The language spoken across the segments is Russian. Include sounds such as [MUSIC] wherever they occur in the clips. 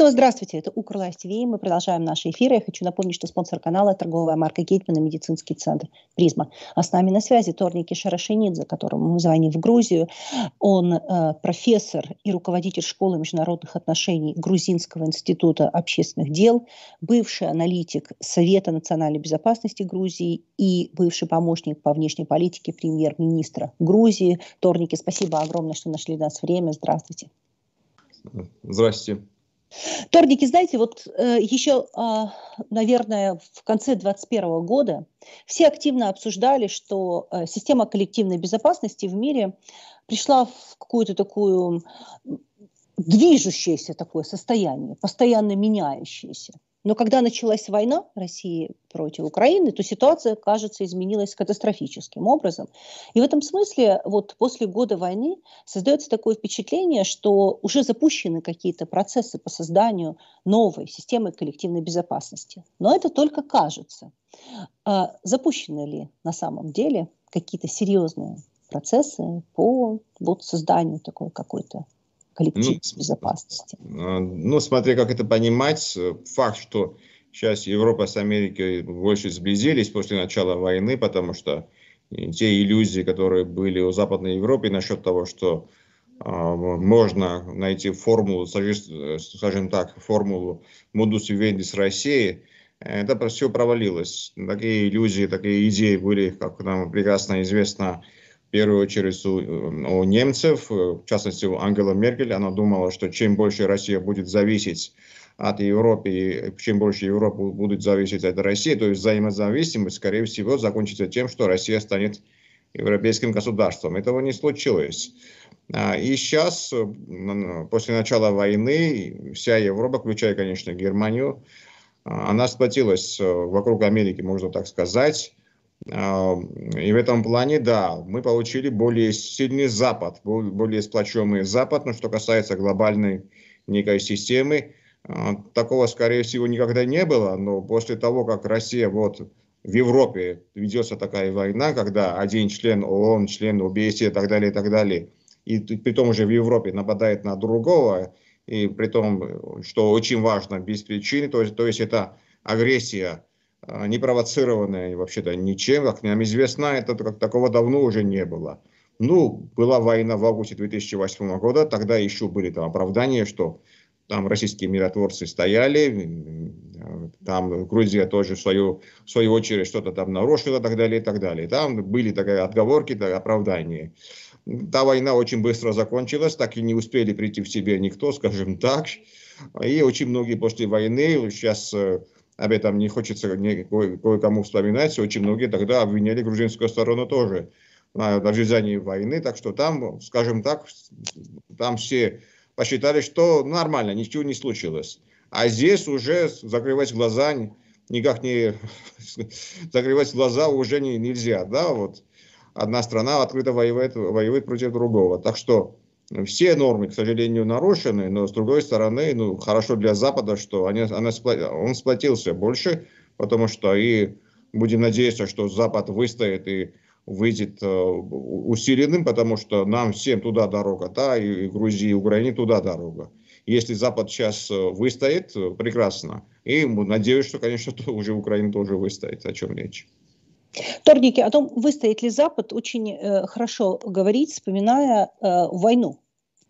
Снова здравствуйте, это Укрлайс ТВ, мы продолжаем наши эфиры. Я хочу напомнить, что спонсор канала – торговая марка Гейтман и медицинский центр «Призма». А с нами на связи Торники Шарашенидзе, которому мы звоним в Грузию. Он э, профессор и руководитель школы международных отношений Грузинского института общественных дел, бывший аналитик Совета национальной безопасности Грузии и бывший помощник по внешней политике премьер-министра Грузии. Торники, спасибо огромное, что нашли нас время. Здравствуйте. Здравствуйте. Торники, знаете, вот э, еще, э, наверное, в конце 2021 года все активно обсуждали, что э, система коллективной безопасности в мире пришла в какую-то такую движущееся такое состояние, постоянно меняющееся. Но когда началась война России против Украины, то ситуация, кажется, изменилась катастрофическим образом. И в этом смысле вот после года войны создается такое впечатление, что уже запущены какие-то процессы по созданию новой системы коллективной безопасности. Но это только кажется. А запущены ли на самом деле какие-то серьезные процессы по вот созданию такой какой-то коллектив ну, безопасности? А, ну, смотря как это понимать, факт, что сейчас Европа с Америкой больше сблизились после начала войны, потому что те иллюзии, которые были у Западной Европы насчет того, что э, можно найти формулу, скажем так, формулу модус вивенди с Россией, это все провалилось. Такие иллюзии, такие идеи были, как нам прекрасно известно, первую очередь у, у немцев, в частности у Ангела Меркель, она думала, что чем больше Россия будет зависеть от Европы, и чем больше Европа будет зависеть от России, то есть взаимозависимость, скорее всего, закончится тем, что Россия станет европейским государством. Этого не случилось. А, и сейчас, после начала войны, вся Европа, включая, конечно, Германию, она сплотилась вокруг Америки, можно так сказать. А, и в этом плане, да, мы получили более сильный Запад, более сплоченный Запад. Но что касается глобальной некой системы, а, такого, скорее всего, никогда не было. Но после того, как Россия вот в Европе ведется такая война, когда один член ООН, член ОБСЕ и так далее, и так далее, и при том же в Европе нападает на другого, и при том, что очень важно, без причины, то есть, то есть это агрессия не провоцированная вообще-то ничем, как нам известно, это как такого давно уже не было. Ну, была война в августе 2008 года, тогда еще были там оправдания, что там российские миротворцы стояли, там Грузия тоже в свою, в свою очередь что-то там нарушила и так далее, и так далее. Там были такие отговорки, так, оправдания. Та война очень быстро закончилась, так и не успели прийти в себе никто, скажем так. И очень многие после войны сейчас э, об этом не хочется кое-кому вспоминать, очень многие тогда обвиняли грузинскую сторону тоже на развязании войны, так что там, скажем так, там все посчитали, что нормально, ничего не случилось. А здесь уже закрывать глаза никак не [LAUGHS] закрывать глаза уже не, нельзя, да, вот одна страна открыто воюет, воюет против другого. Так что все нормы, к сожалению, нарушены, но с другой стороны, ну, хорошо для Запада, что они, она, он сплотился больше, потому что и будем надеяться, что Запад выстоит и выйдет э, усиленным, потому что нам всем туда дорога, да, и, и Грузии, и Украине туда дорога. Если Запад сейчас э, выстоит, э, прекрасно. И надеюсь, что, конечно, [LAUGHS] уже Украина тоже выстоит, о чем речь. Торники, о том, выстоит ли Запад, очень э, хорошо говорить, вспоминая э, войну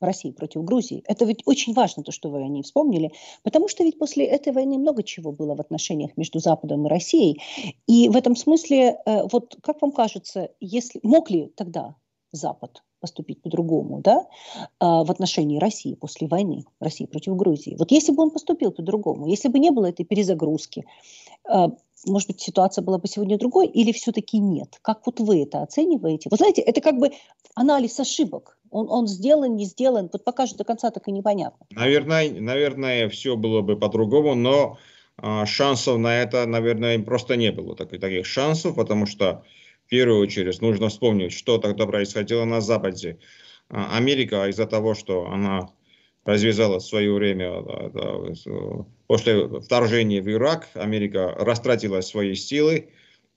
России против Грузии. Это ведь очень важно, то, что вы о ней вспомнили, потому что ведь после этой войны много чего было в отношениях между Западом и Россией. И в этом смысле, э, вот как вам кажется, если мог ли тогда Запад поступить по-другому, да, э, в отношении России после войны, России против Грузии. Вот если бы он поступил по-другому, если бы не было этой перезагрузки, э, может быть, ситуация была бы сегодня другой, или все-таки нет? Как вот вы это оцениваете? Вы знаете, это как бы анализ ошибок. Он, он сделан, не сделан, вот пока же до конца так и непонятно. Наверное, наверное все было бы по-другому, но э, шансов на это, наверное, просто не было так, таких шансов, потому что в первую очередь нужно вспомнить, что тогда происходило на Западе. Америка из-за того, что она развязала в свое время, после вторжения в Ирак, Америка растратила свои силы,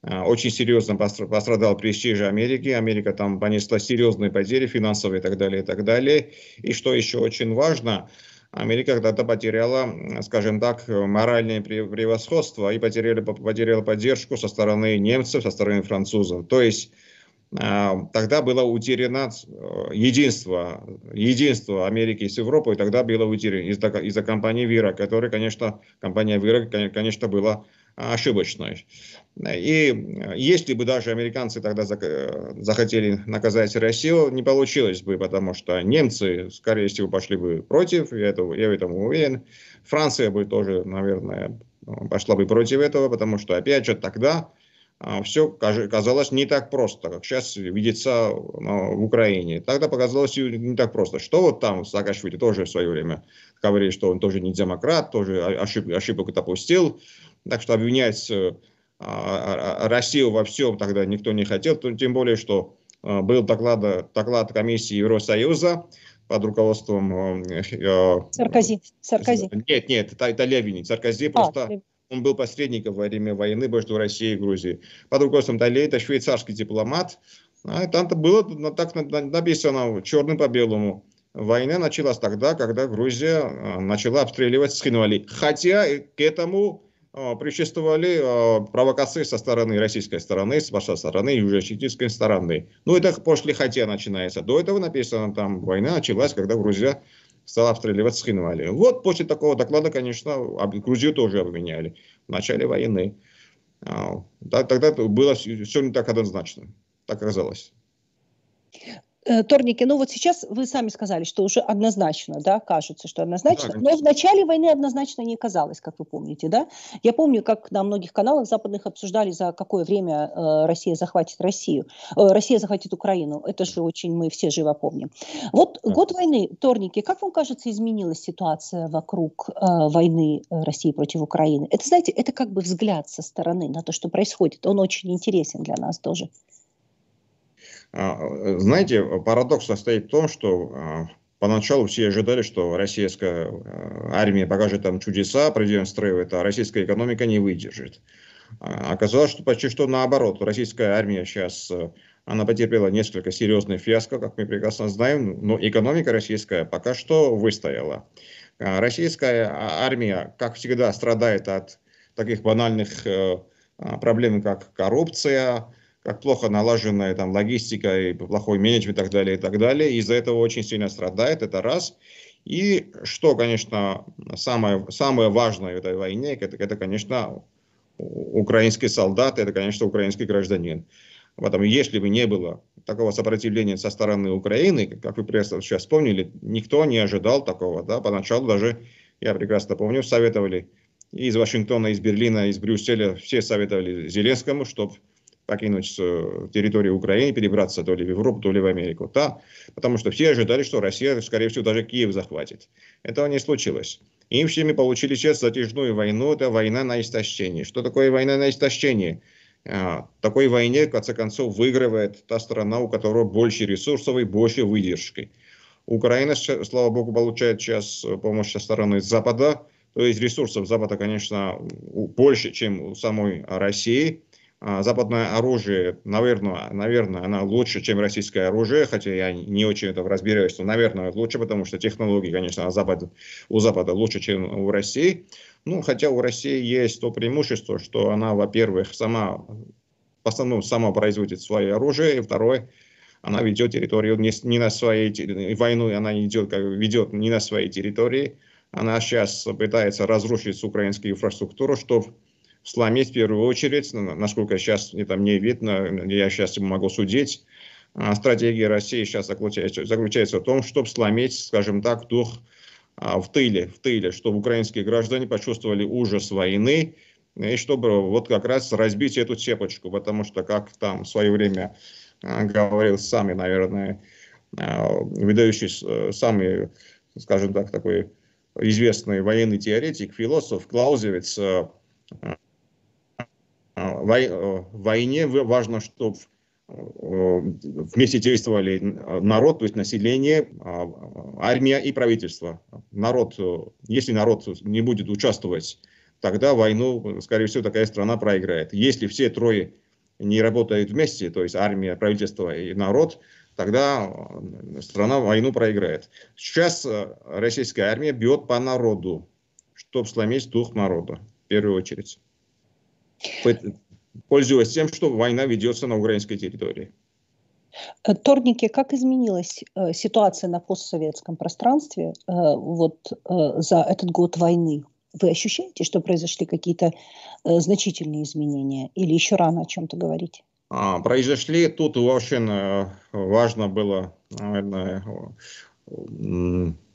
а, очень серьезно пострадал престиж Америки. Америка там понесла серьезные потери финансовые и так далее, и так далее. И что еще очень важно, Америка когда-то потеряла, скажем так, моральное превосходство и потеряла, потеряла поддержку со стороны немцев, со стороны французов. То есть тогда было утеряно э, единство, единство Америки с Европой, тогда было утеряно из-за из компании Вира, которая, конечно, компания Вира, конечно, была ошибочной. И если бы даже американцы тогда захотели наказать Россию, не получилось бы, потому что немцы, скорее всего, пошли бы против, я, этого, я в этом уверен. Франция бы тоже, наверное, пошла бы против этого, потому что, опять же, тогда а, все казалось не так просто, как сейчас видится в Украине. Тогда показалось не так просто. Что вот там Саакашвили тоже в свое время говорили, что он тоже не демократ, тоже ошиб, ошибок допустил. Так что обвинять э, а, а, Россию во всем тогда никто не хотел, тем более, что э, был доклад, доклад комиссии Евросоюза под руководством... Э, Саркози. Саркози. Нет, нет, это, это Левин. Саркози просто... Он был посредником во время войны между Россией и Грузией. Под руководством Талей, это швейцарский дипломат. А там-то было так написано черным по белому. Война началась тогда, когда Грузия начала обстреливать Схинвали. Хотя к этому а, предшествовали а, провокации со стороны российской стороны, с вашей стороны, южно стороны. Ну, это после хотя начинается. До этого написано, там война началась, когда Грузия стала обстреливать Схинвали. Вот после такого доклада, конечно, Грузию тоже обвиняли в начале войны. А, тогда было все не так однозначно. Так оказалось. Э, Торники, ну вот сейчас вы сами сказали, что уже однозначно, да, кажется, что однозначно, да, но в начале войны однозначно не казалось, как вы помните, да. Я помню, как на многих каналах западных обсуждали, за какое время э, Россия захватит Россию, э, Россия захватит Украину. Это же очень мы все живо помним. Вот да. год войны, Торники, как вам кажется, изменилась ситуация вокруг э, войны России против Украины? Это, знаете, это как бы взгляд со стороны на то, что происходит. Он очень интересен для нас тоже. А, знаете, парадокс состоит в том, что а, поначалу все ожидали, что российская а, армия покажет там чудеса, продемонстрирует, а российская экономика не выдержит. Оказалось, что почти что наоборот. Российская армия сейчас она потерпела несколько серьезных фиаско, как мы прекрасно знаем, но экономика российская пока что выстояла. Российская армия, как всегда, страдает от таких банальных э, проблем, как коррупция, как плохо налаженная там логистика и плохой менеджмент и так далее, и так далее. Из-за этого очень сильно страдает, это раз. И что, конечно, самое, самое важное в этой войне, это, это, конечно, украинский солдат, это, конечно, украинский гражданин. Потому если бы не было такого сопротивления со стороны Украины, как вы сейчас вспомнили, никто не ожидал такого. Да? Поначалу даже, я прекрасно помню, советовали из Вашингтона, из Берлина, из Брюсселя, все советовали Зеленскому, чтобы покинуть э, территорию Украины, перебраться то ли в Европу, то ли в Америку. Да, потому что все ожидали, что Россия, скорее всего, даже Киев захватит. Этого не случилось. И всеми получили сейчас затяжную войну, это война на истощение. Что такое война на истощение? А, такой войне, в конце концов, выигрывает та страна, у которой больше ресурсов и больше выдержки. Украина, слава богу, получает сейчас помощь со стороны Запада, то есть ресурсов Запада, конечно, больше, чем у самой России. А, западное оружие, наверное, наверное, она лучше, чем российское оружие, хотя я не очень это разбираюсь, но, наверное, лучше, потому что технологии, конечно, Запад, у Запада лучше, чем у России. Ну, хотя у России есть то преимущество, что она, во-первых, сама, в основном, сама производит свое оружие, и второе, она ведет территорию не, не на своей войну, она идет, ведет не на своей территории. Она сейчас пытается разрушить украинскую инфраструктуру, чтобы сломить в первую очередь, насколько сейчас мне видно, я сейчас могу судить, а, стратегия России сейчас заключается, в том, чтобы сломить, скажем так, дух а, в тыле, в тыле, чтобы украинские граждане почувствовали ужас войны, и чтобы вот как раз разбить эту цепочку, потому что, как там в свое время а, говорил сами, наверное, выдающий, самый, скажем так, такой известный военный теоретик, философ Клаузевиц, а, в войне важно, чтобы э, вместе действовали народ, то есть население, а, армия и правительство. Народ, э, если народ не будет участвовать, тогда войну, скорее всего, такая страна проиграет. Если все трое не работают вместе, то есть армия, правительство и народ, тогда страна войну проиграет. Сейчас российская армия бьет по народу, чтобы сломить дух народа, в первую очередь. Пользуясь тем, что война ведется на украинской территории. Э, Торники, как изменилась э, ситуация на постсоветском пространстве э, вот э, за этот год войны? Вы ощущаете, что произошли какие-то э, значительные изменения или еще рано о чем-то говорить? А, произошли. Тут очень э, важно было, наверное,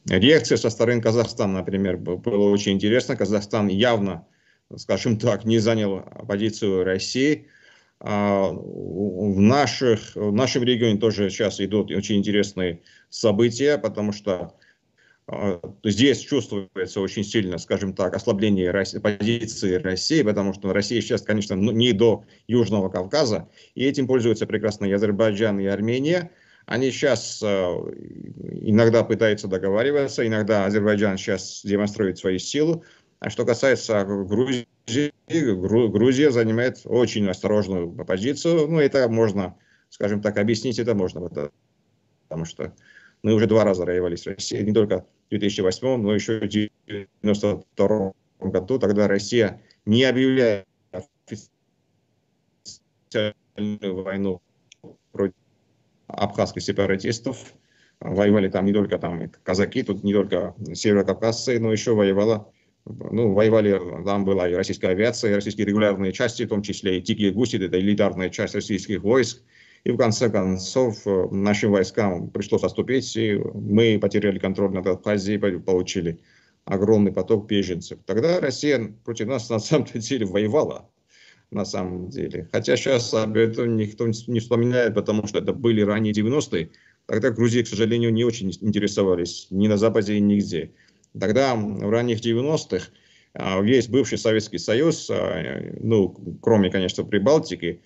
реакция со стороны Казахстана, например, было очень интересно. Казахстан явно, скажем так, не занял позицию России. А, в, наших, в нашем регионе тоже сейчас идут очень интересные события, потому что а, здесь чувствуется очень сильно, скажем так, ослабление позиции России, потому что Россия сейчас, конечно, ну, не до Южного Кавказа, и этим пользуются прекрасно и Азербайджан, и Армения. Они сейчас а, иногда пытаются договариваться, иногда Азербайджан сейчас демонстрирует свою силу. А что касается Грузии, Грузия занимает очень осторожную позицию. Ну, это можно, скажем так, объяснить это можно, потому что мы уже два раза воевали с Россией, не только в 2008, но еще в 1992 году. Тогда Россия не объявляет официальную войну против абхазских сепаратистов. Воевали там не только там казаки, тут не только северокавказцы, но еще воевала ну, воевали, там была и российская авиация, и российские регулярные части, в том числе и «Дикие гуси», это элитарная часть российских войск. И в конце концов э, нашим войскам пришлось отступить, и мы потеряли контроль над Абхазией, получили огромный поток беженцев. Тогда Россия против нас [LAUGHS] на самом деле воевала, на самом деле. Хотя сейчас об этом никто не вспоминает, потому что это были ранние 90-е. Тогда Грузии, к сожалению, не очень интересовались ни на Западе, ни нигде. Тогда, в ранних 90-х, а, весь бывший Советский Союз, а, ну, кроме, конечно, Прибалтики,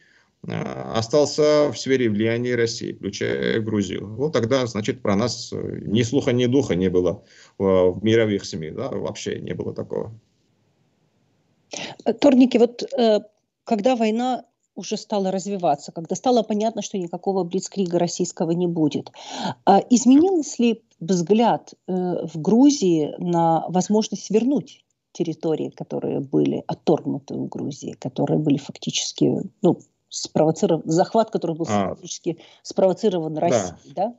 а, остался в сфере влияния России, включая Грузию. Вот тогда, значит, про нас ни слуха, ни духа не было в, в мировых СМИ, да, вообще не было такого. Торники, вот э, когда война уже стала развиваться, когда стало понятно, что никакого блицкрига российского не будет, изменилось ли взгляд э, в Грузии на возможность вернуть территории, которые были отторгнуты у Грузии, которые были фактически ну, спровоцирован, захват, который был а, фактически спровоцирован Россией, да? да?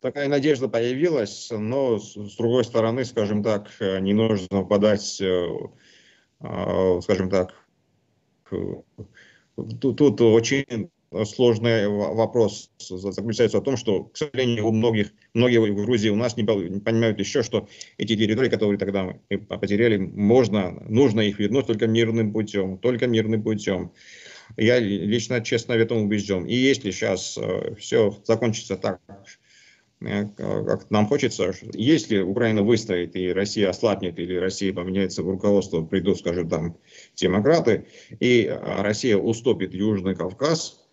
Такая надежда появилась, но с, другой стороны, скажем так, э, не нужно подать, э, э, скажем так, тут, тут очень сложный вопрос заключается в том, что, к сожалению, у многих, многие в Грузии у нас не понимают еще, что эти территории, которые тогда мы потеряли, можно, нужно их вернуть только мирным путем, только мирным путем. Я лично, честно, в этом убежден. И если сейчас э, все закончится так, э, как нам хочется, если Украина выстоит и Россия ослабнет, или Россия поменяется в руководство, придут, скажем, там, демократы, и э, Россия уступит Южный Кавказ,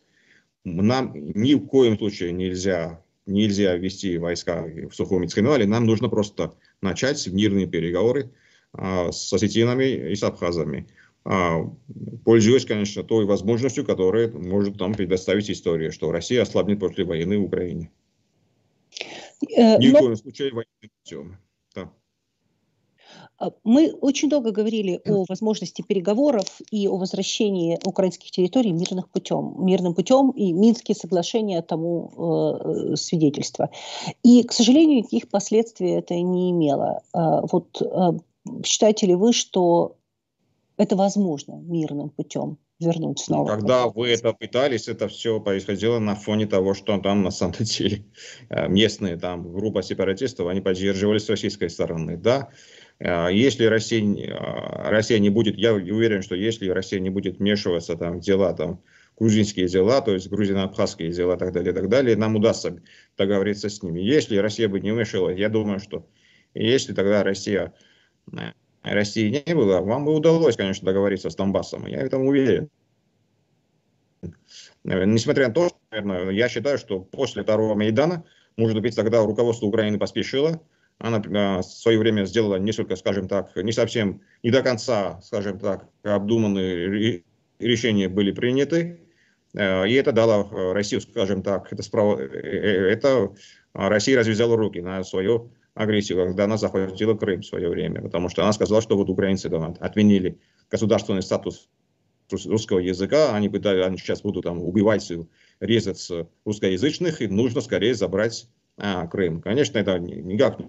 нам ни в коем случае нельзя, нельзя ввести войска в Сухоминском вале. Нам нужно просто начать мирные переговоры а, с осетинами и с абхазами. А, пользуясь, конечно, той возможностью, которую может нам предоставить история, что Россия ослабнет после войны в Украине. Э, Ни в коем случае военным путем. А, мы очень долго говорили о возможности переговоров и о возвращении украинских территорий мирным путем, мирным путем, и Минские соглашения тому э, свидетельство. И, к сожалению, никаких последствий это не имело. Э, вот э, считаете ли вы, что это возможно мирным путем? вернуть снова. Когда вы это пытались, это все происходило на фоне того, что там на самом деле э, местные там группа сепаратистов, они поддерживались с российской стороны. Да, если Россия, а, Россия не будет, я уверен, что если Россия не будет вмешиваться там, в дела, там, грузинские дела, то есть грузино-абхазские дела так далее, так далее, нам удастся договориться с ними. Если Россия бы не вмешивалась, я думаю, что если тогда Россия, э, России не было, вам бы удалось, конечно, договориться с Донбассом. Я в этом уверен. Несмотря на то, что, наверное, я считаю, что после второго Майдана, может быть, тогда руководство Украины поспешило, она в свое время сделала несколько, скажем так, не совсем, не до конца, скажем так, обдуманные решения были приняты. И это дало Россию, скажем так, это, справа, это Россия развязала руки на свою агрессию, когда она захватила Крым в свое время, потому что она сказала, что вот украинцы там, отменили государственный статус русского языка, они, пытались, они сейчас будут там убивать, резать русскоязычных, и нужно скорее забрать а, Крым. Конечно, это никак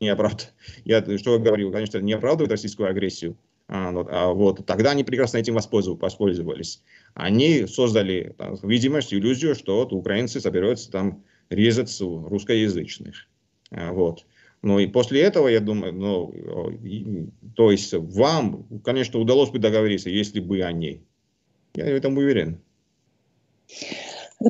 не оправдывает, я что я говорю, конечно, не оправдывает российскую агрессию, а, вот, а вот тогда они прекрасно этим воспользовались. Они создали там, видимость, иллюзию, что вот украинцы собираются там резать русскоязычных. А, вот. Ну и после этого, я думаю, ну, то есть вам, конечно, удалось бы договориться, если бы они. Я в этом уверен.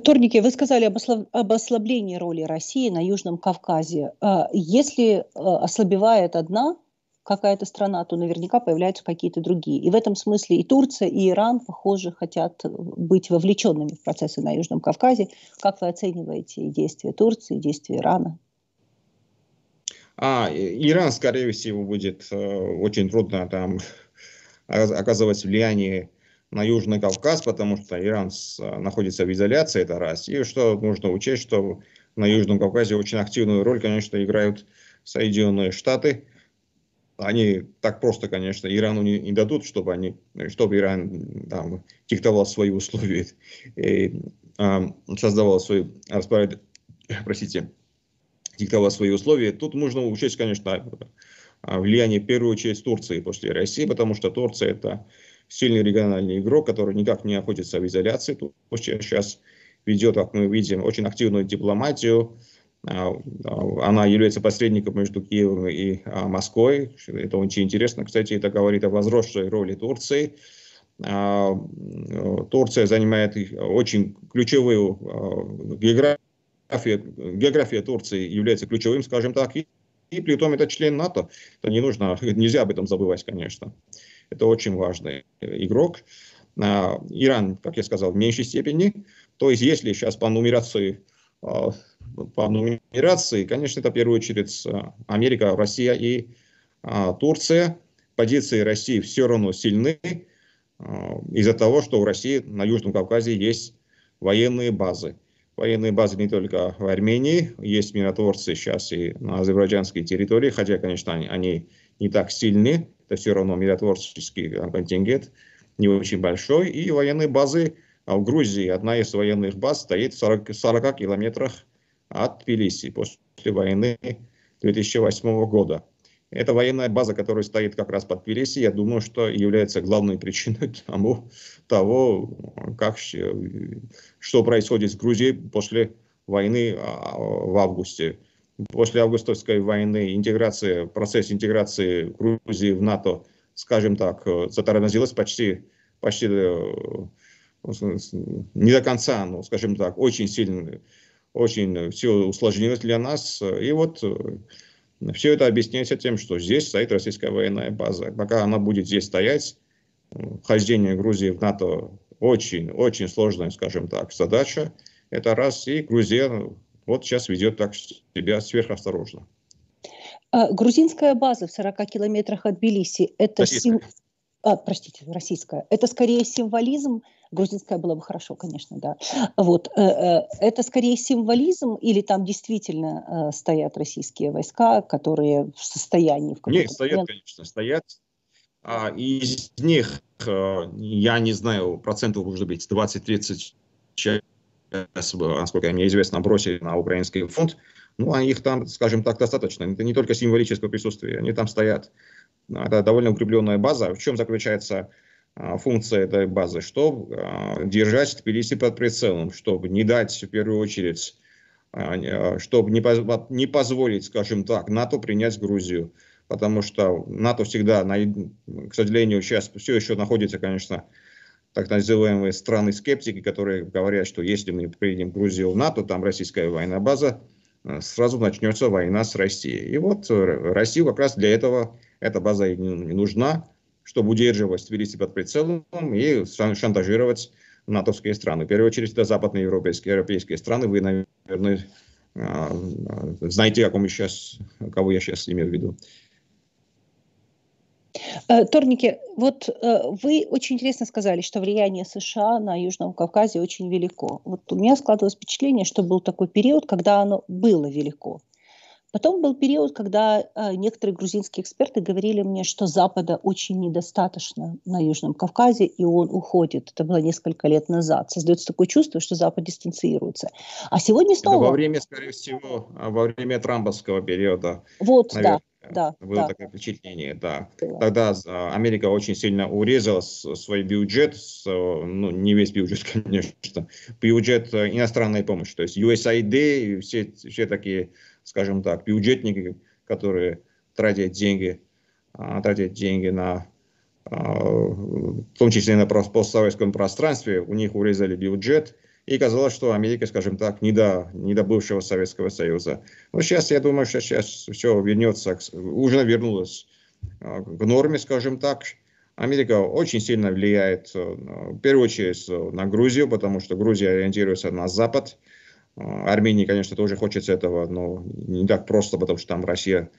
Торники, вы сказали об, ослаб... об ослаблении роли России на Южном Кавказе. А, если а, ослабевает одна какая-то страна, то наверняка появляются какие-то другие. И в этом смысле и Турция, и Иран, похоже, хотят быть вовлеченными в процессы на Южном Кавказе. Как вы оцениваете действия Турции, действия Ирана? А, Иран, скорее всего, будет э, очень трудно там оказывать влияние на Южный Кавказ, потому что Иран с, находится в изоляции, это раз. И что нужно учесть, что на Южном Кавказе очень активную роль, конечно, играют Соединенные Штаты. Они так просто, конечно, Ирану не, не дадут, чтобы, они, чтобы Иран там, диктовал свои условия и э, создавал свои распоряд... простите, диктовала свои условия. Тут нужно учесть, конечно, влияние в первую очередь Турции после России, потому что Турция это сильный региональный игрок, который никак не находится в изоляции. Турция сейчас ведет, как мы видим, очень активную дипломатию. А, она является посредником между Киевом и а, Москвой. Это очень интересно. Кстати, это говорит о возросшей роли Турции. А, Турция занимает очень ключевую географию география Турции является ключевым, скажем так, и, и при том это член НАТО. Это не нужно, нельзя об этом забывать, конечно. Это очень важный игрок. А, Иран, как я сказал, в меньшей степени. То есть, если сейчас по нумерации, а, по нумерации, конечно, это в первую очередь а, Америка, Россия и Турция. Позиции России все равно сильны из-за того, что у России на Южном Кавказе есть военные базы военные базы не только в Армении, есть миротворцы сейчас и на азербайджанской территории, хотя, конечно, они, они не так сильны, это все равно миротворческий контингент не очень большой, и военные базы а в Грузии, одна из военных баз стоит в 40, 40 километрах от Тбилиси после войны 2008 года. Это военная база, которая стоит как раз под Тбилиси, я думаю, что является главной [LAUGHS] причиной тому, того, как, что происходит с Грузией после войны а, в августе. После августовской войны интеграция, процесс интеграции Грузии в НАТО, скажем так, затормозилась почти, почти э, не до конца, но, скажем так, очень сильно, очень все усложнилось для нас. И вот все это объясняется тем, что здесь стоит российская военная база. Пока она будет здесь стоять, вхождение Грузии в НАТО очень-очень сложная, скажем так, задача. Это раз. И Грузия вот сейчас ведет так себя сверхосторожно. А, грузинская база в 40 километрах от Тбилиси, это... Сим... А, простите, российская. Это скорее символизм Грузинская было бы хорошо, конечно, да. Вот. Э, э, это скорее символизм или там действительно э, стоят российские войска, которые в состоянии... В Нет, стоят, конечно, стоят. А из них, я не знаю, процентов может быть 20-30 насколько мне известно, бросили на украинский фонд. Ну, а их там, скажем так, достаточно. Это не только символическое присутствие, они там стоят. Это довольно укрепленная база. В чем заключается а, функция этой базы, чтобы а, держать Тбилиси под прицелом, чтобы не дать в первую очередь, чтобы не позволить, скажем так, НАТО принять Грузию. Потому что НАТО всегда, к сожалению, сейчас все еще находится, конечно, так называемые страны-скептики, которые говорят, что если мы принять Грузию в НАТО, там российская военная база, сразу начнется война с Россией. И вот Россию как раз для этого эта база и нужна чтобы удерживать Тбилиси под прицелом и шантажировать натовские страны. В первую очередь, это западные европейские, европейские страны. Вы, наверное, а, знаете, о ком я сейчас, кого я сейчас имею в виду. Э, Торники, вот э, вы очень интересно сказали, что влияние США на Южном Кавказе очень велико. Вот у меня складывалось впечатление, что был такой период, когда оно было велико. Потом был период, когда э, некоторые грузинские эксперты говорили мне, что Запада очень недостаточно на Южном Кавказе, и он уходит. Это было несколько лет назад. Создается такое чувство, что Запад дистанцируется. А сегодня снова... Это во время, скорее всего, во время трамповского периода. Вот, наверное. да да, было да. такое впечатление, да. да. Тогда а, Америка очень сильно урезала свой бюджет, ну, не весь бюджет, [LAUGHS] конечно, бюджет э, иностранной помощи, то есть USAID и все, все такие, скажем так, бюджетники, которые тратят деньги, а, тратят деньги на а, в том числе на постсоветском пространстве, у них урезали бюджет, и казалось, что Америка, скажем так, не до, не до бывшего Советского Союза. Но сейчас, я думаю, что сейчас все вернется, уже вернулось а, к норме, скажем так. Америка очень сильно влияет, э, в первую очередь, на Грузию, потому что Грузия ориентируется на Запад. А, Армении, конечно, тоже хочется этого, но не так просто, потому что там Россия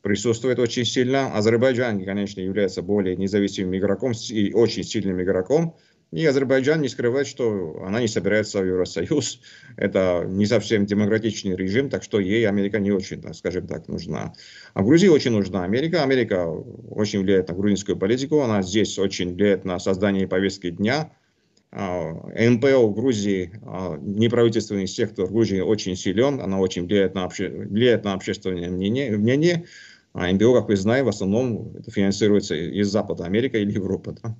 присутствует очень сильно. Азербайджан, конечно, является более независимым игроком и очень сильным игроком. И Азербайджан не скрывает, что она не собирается в Евросоюз. Это не совсем демократичный режим, так что ей Америка не очень, скажем так, нужна. А Грузии очень нужна Америка. Америка очень влияет на грузинскую политику. Она здесь очень влияет на создание повестки дня. А, НПО в Грузии, а, неправительственный сектор в Грузии очень силен, она очень влияет на, обще... влияет на общественное мнение, мнение. А НПО, как вы знаете, в основном финансируется из Запада Америка или Европы. Да?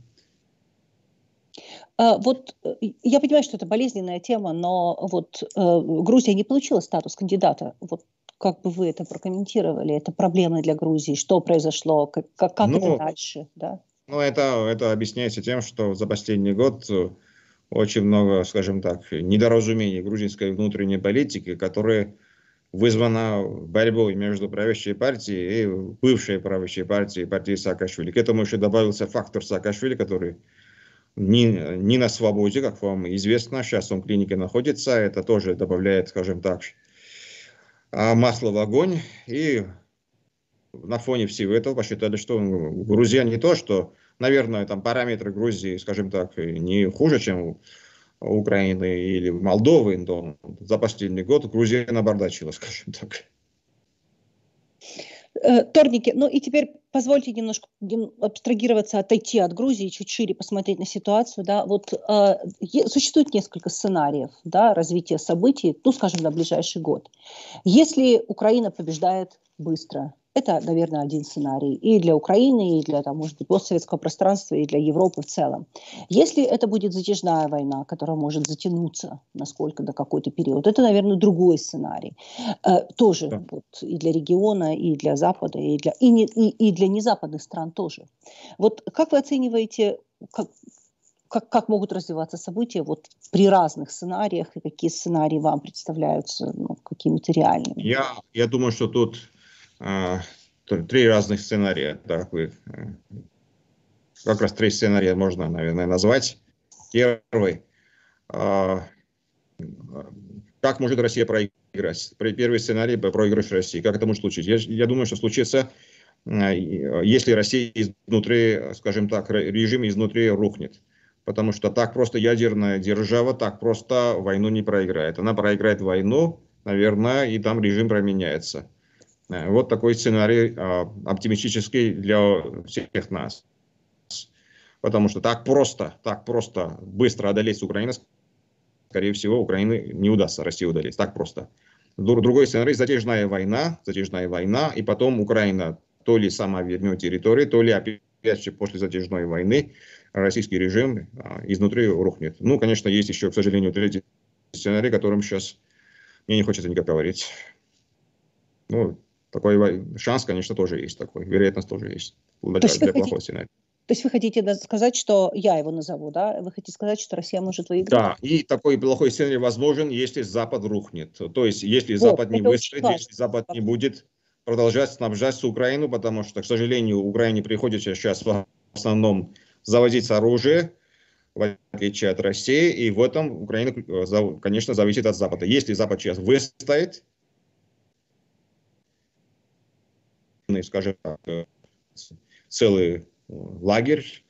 А, вот э, я понимаю, что это болезненная тема, но вот э, Грузия не получила статус кандидата. Вот как бы вы это прокомментировали? Это проблемы для Грузии? Что произошло? Как, как, как ну, это дальше? Да? Ну, это, это объясняется тем, что за последний год э, очень много, скажем так, недоразумений грузинской внутренней политики, которые вызвана борьбой между правящей партией и бывшей правящей партией, партией Саакашвили. К этому еще добавился фактор Саакашвили, который не, не на свободе, как вам известно, сейчас он в клинике находится, это тоже добавляет, скажем так, а, масло в огонь, и на фоне всего этого посчитали, что Грузия не то, что, наверное, там параметры Грузии, скажем так, не хуже, чем Украины или Молдовы, но за последний год Грузия набардачила, [LAUGHS] скажем так. Э, Торники, ну и теперь позвольте немножко абстрагироваться, отойти от Грузии, чуть шире посмотреть на ситуацию. Да? Вот, э, существует несколько сценариев да, развития событий, ну, скажем, на ближайший год. Если Украина побеждает быстро, это, наверное, один сценарий и для Украины, и для, там, может быть, постсоветского пространства, и для Европы в целом. Если это будет затяжная война, которая может затянуться насколько до какой-то период, это, наверное, другой сценарий. Э, тоже да. вот, и для региона, и для Запада, и для, и, не, и, и для незападных стран тоже. Вот как вы оцениваете, как, как, как могут развиваться события вот при разных сценариях, и какие сценарии вам представляются ну, какими-то реальными? Я, я думаю, что тут три разных сценария. Да, вы, э, как раз три сценария можно, наверное, назвать. Первый. А, как может Россия проиграть? Первый сценарий – проигрыш России. Как это может случиться? Я, я думаю, что случится, э, если Россия изнутри, скажем так, режим изнутри рухнет. Потому что так просто ядерная держава так просто войну не проиграет. Она проиграет войну, наверное, и там режим променяется. Э, вот такой сценарий а, оптимистический для всех нас. Потому что так просто, так просто быстро одолеть Украину, скорее всего, Украины не удастся России удалить. Так просто. Другой сценарий – затяжная война, затяжная война, и потом Украина то ли сама вернет территорию, то ли опять же после затяжной войны российский режим а, изнутри рухнет. Ну, конечно, есть еще, к сожалению, третий сценарий, о котором сейчас мне не хочется никак говорить. Ну, такой шанс, конечно, тоже есть такой, вероятность тоже есть для, То есть для плохого хотите... сценария. То есть вы хотите сказать, что я его назову, да? Вы хотите сказать, что Россия может выиграть? Да, и такой плохой сценарий возможен, если Запад рухнет. То есть, если Запад не выстоит, если Запад не будет продолжать снабжать Украину, потому что, к сожалению, Украине приходится сейчас в основном завозить оружие, в отличие от России, и в этом Украина, э, конечно, зависит от Запада. Если Запад сейчас выстоит, скажем так, целый лагерь,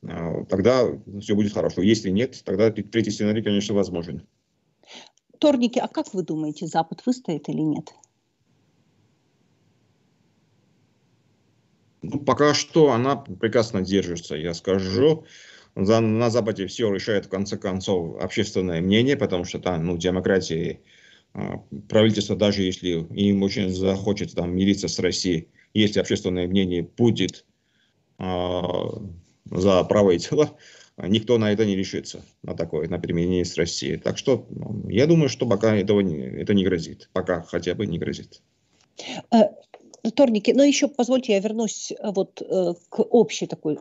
тогда все будет хорошо. Если нет, тогда третий сценарий, конечно, возможен. Торники, а как вы думаете, Запад выстоит или нет? Ну, пока что она прекрасно держится, я скажу. За, на Западе все решает, в конце концов, общественное мнение, потому что там, ну, демократии, правительство, даже если им очень захочется там мириться с Россией, если общественное мнение будет а, за правое дело, [LAUGHS] никто на это не решится, на такое, на применение с Россией. Так что ну, я думаю, что пока этого не, это не грозит, пока хотя бы не грозит. Э, Торники, но еще позвольте я вернусь э, вот э, к общей такой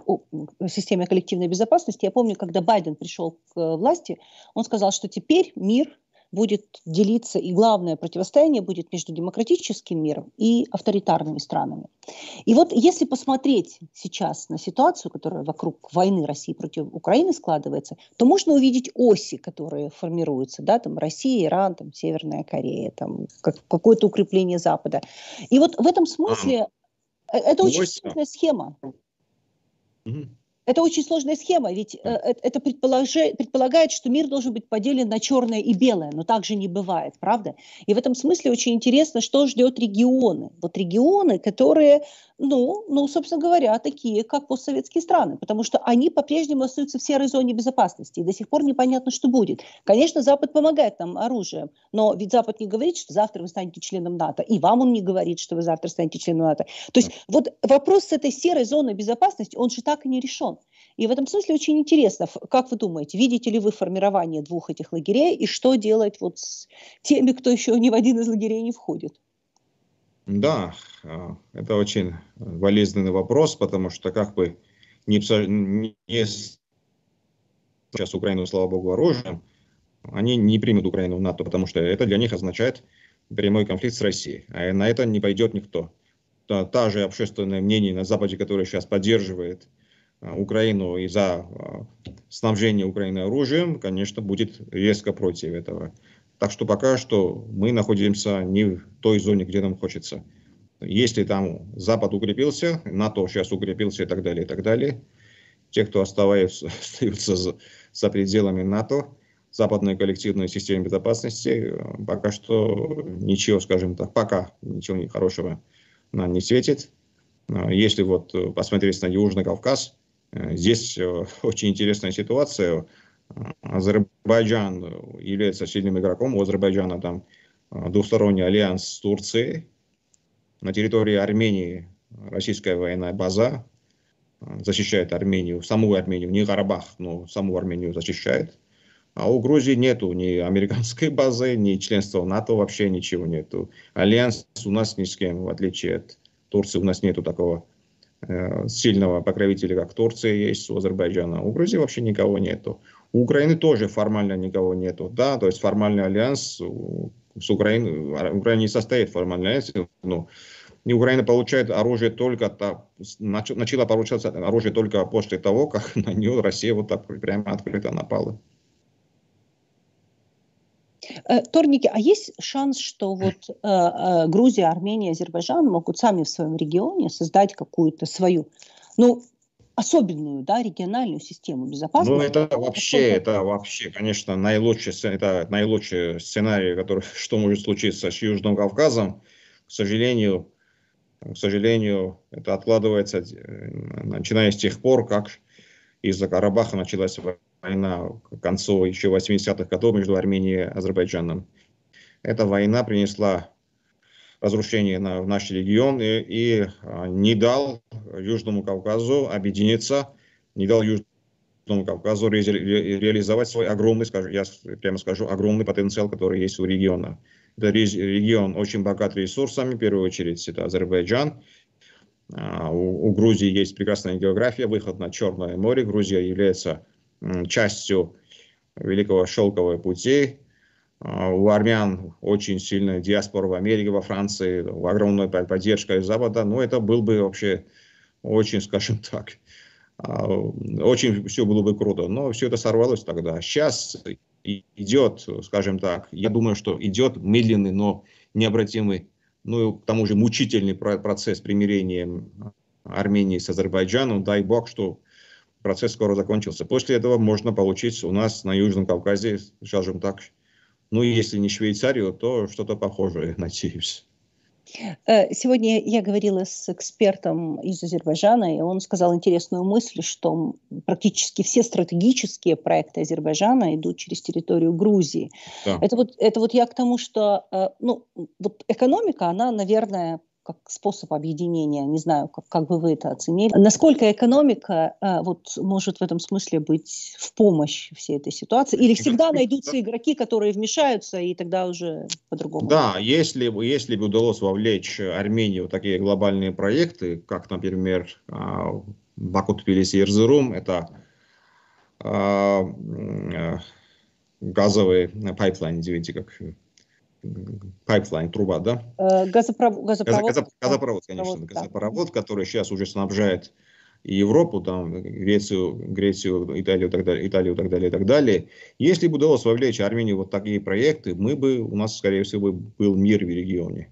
системе коллективной безопасности. Я помню, когда Байден пришел к власти, он сказал, что теперь мир будет делиться, и главное противостояние будет между демократическим миром и авторитарными странами. И вот если посмотреть сейчас на ситуацию, которая вокруг войны России против Украины складывается, то можно увидеть оси, которые формируются, да, там Россия, Иран, там Северная Корея, там как, какое-то укрепление Запада. И вот в этом смысле а, это очень сложная схема. Угу. Это очень сложная схема, ведь э, это предполагает, что мир должен быть поделен на черное и белое, но так же не бывает, правда? И в этом смысле очень интересно, что ждет регионы. Вот регионы, которые ну, ну, собственно говоря, такие, как постсоветские страны, потому что они по-прежнему остаются в серой зоне безопасности, и до сих пор непонятно, что будет. Конечно, Запад помогает нам оружием, но ведь Запад не говорит, что завтра вы станете членом НАТО, и вам он не говорит, что вы завтра станете членом НАТО. То есть вот вопрос с этой серой зоной безопасности, он же так и не решен. И в этом смысле очень интересно, как вы думаете, видите ли вы формирование двух этих лагерей, и что делать вот с теми, кто еще ни в один из лагерей не входит? Да, а, это очень болезненный вопрос, потому что как бы не, не сейчас Украину, слава богу, оружием, они не примут Украину в НАТО, потому что это для них означает прямой конфликт с Россией. А на это не пойдет никто. Та, та же общественное мнение на Западе, которое сейчас поддерживает а, Украину из-за а, снабжения Украины оружием, конечно, будет резко против этого. Так что пока что мы находимся не в той зоне, где нам хочется. Если там Запад укрепился, НАТО сейчас укрепился и так далее, и так далее, те, кто оставаются, [LAUGHS] остаются за, за пределами НАТО, западной коллективной системе безопасности, пока что ничего, скажем так, пока ничего хорошего нам не светит. Если вот посмотреть на Южный Кавказ, здесь э, [LAUGHS] очень интересная ситуация. Азербайджан является сильным игроком. У Азербайджана там а, двусторонний альянс с Турцией. На территории Армении российская военная база а, защищает Армению, саму Армению, не Карабах, но саму Армению защищает. А у Грузии нету ни американской [LAUGHS] базы, ни членства НАТО, вообще ничего нету. Альянс у нас ни с кем, в отличие от Турции, у нас нету такого э, сильного покровителя, как Турция есть у Азербайджана. У Грузии вообще никого нету. У Украины тоже формально никого нету, да, то есть формальный альянс с Украиной, Украина не состоит формальный альянс, но и Украина получает оружие только, начала получать оружие только после того, как [LAUGHS] на нее Россия вот так прямо открыто напала. Э, Торники, а есть шанс, что вот э, э, Грузия, Армения, Азербайджан могут сами в своем регионе создать какую-то свою, ну, особенную, да, региональную систему безопасности. Ну, это вообще, это вообще, конечно, наилучший, это наилучший сценарий, который, [LAUGHS] что может случиться с Южным Кавказом. К сожалению, к сожалению, это откладывается, э, начиная с тех пор, как из-за Карабаха началась война к концу еще 80-х годов между Арменией и Азербайджаном. Эта война принесла разрушение на, в наш регион и, и а, не дал Южному Кавказу объединиться, не дал Южному Кавказу ре, ре, реализовать свой огромный, скажу, я прямо скажу, огромный потенциал, который есть у региона. Это регион очень богат ресурсами, в первую очередь это Азербайджан. А, у, у Грузии есть прекрасная география, выход на Черное море. Грузия является частью Великого Шелкового пути, у армян очень сильная диаспора в Америке, во Франции, огромная поддержка из Запада, но это был бы вообще очень, скажем так, а, очень все было бы круто. Но все это сорвалось тогда. Сейчас идет, скажем так, я думаю, что идет медленный, но необратимый, ну и к тому же мучительный процесс примирения Армении с Азербайджаном. Дай бог, что процесс скоро закончился. После этого можно получить у нас на Южном Кавказе, скажем так, ну, если не Швейцарию, то что-то похожее, [LAUGHS] надеюсь. Э, сегодня я говорила с экспертом из Азербайджана, и он сказал интересную мысль, что практически все стратегические проекты Азербайджана идут через территорию Грузии. Да. Это, вот, это вот я к тому, что э, ну, вот экономика, она, наверное, как способ объединения. Не знаю, как, как бы вы это оценили. Насколько экономика а, вот, может в этом смысле быть в помощь всей этой ситуации? Или всегда найдутся игроки, которые вмешаются, и тогда уже по-другому? Да, если, если бы удалось вовлечь Армению в такие глобальные проекты, как, например, а, Баку Тбилиси Ирзерум, это а, газовый pipeline, извините, как pipeline, труба, да? Э, газопровод. Газопровод, газопровод, газопровод конечно. Да. Газопровод, который сейчас уже снабжает и Европу, там, Грецию, Грецию, Италию, так далее, Италию, так далее, и так далее. Если бы удалось вовлечь Армению вот такие проекты, мы бы, у нас, скорее всего, был мир в регионе.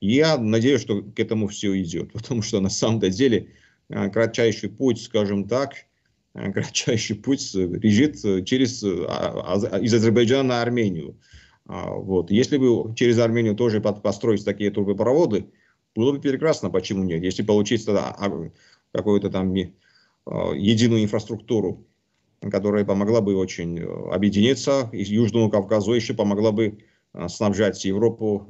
Я надеюсь, что к этому все идет, [LAUGHS] потому что на самом деле э, кратчайший путь, скажем так, э, кратчайший путь лежит через, а, а, из Азербайджана на Армению. А, вот. Если бы через Армению тоже построить такие трубопроводы, было бы прекрасно, почему нет? Если получить тогда а, какую-то там а, единую инфраструктуру, которая помогла бы очень э, объединиться, и Южному Кавказу еще помогла бы снабжать Европу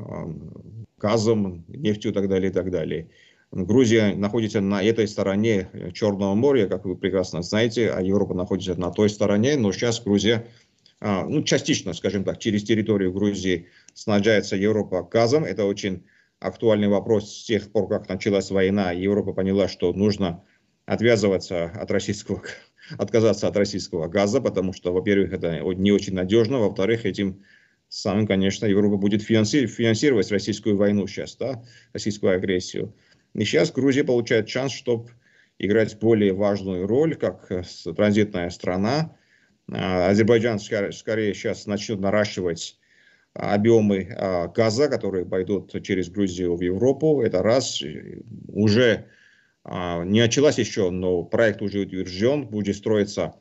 газом, нефтью и так далее, и так далее. Грузия находится на этой стороне Черного моря, как вы прекрасно знаете, а Европа находится на той стороне, но сейчас Грузия ну, частично, скажем так, через территорию Грузии снабжается Европа газом. Это очень актуальный вопрос с тех пор, как началась война. Европа поняла, что нужно отвязываться от российского, отказаться от российского газа, потому что, во-первых, это не очень надежно, во-вторых, этим самым, конечно, Европа будет финансировать российскую войну сейчас, да, российскую агрессию. И сейчас Грузия получает шанс, чтобы играть более важную роль, как транзитная страна, а, Азербайджан скорее сейчас начнет наращивать объемы а, газа, которые пойдут через Грузию в Европу. Это раз. Уже а, не началась еще, но проект уже утвержден. Будет строиться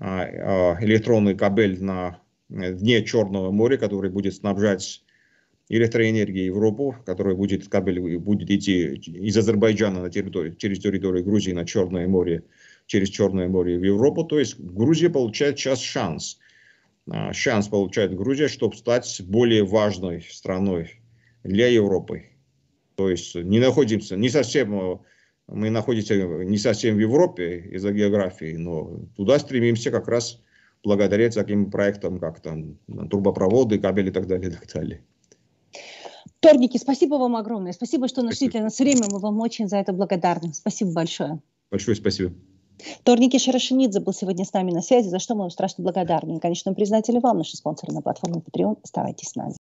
электронный кабель на дне Черного моря, который будет снабжать электроэнергией Европу, который будет кабель будет идти из Азербайджана на территорию, через территорию Грузии на Черное море через Черное море в Европу. То есть Грузия получает сейчас шанс. А, шанс получает Грузия, чтобы стать более важной страной для Европы. То есть не находимся, не совсем, э, мы находимся не совсем в Европе из-за географии, но туда стремимся как раз благодаря таким проектам, как там трубопроводы, кабели и так далее, и так далее. Торники, спасибо вам огромное. Спасибо, что нашли для нас время. Мы вам очень за это благодарны. Спасибо большое. Большое спасибо. Торники Шарашинидзе был сегодня с нами на связи, за что мы вам страшно благодарны. И, конечно, признательны вам, наши спонсоры на платформе Patreon. Оставайтесь с нами.